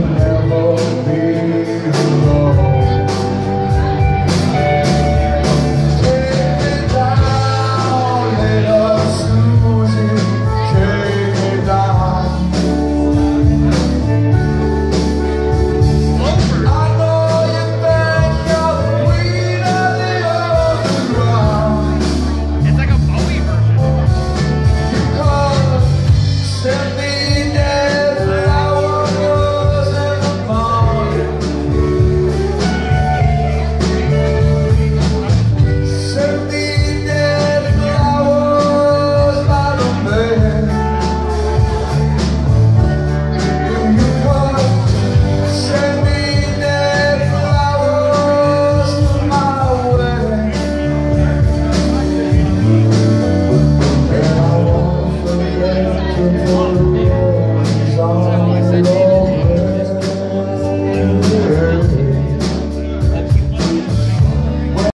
never be Lord,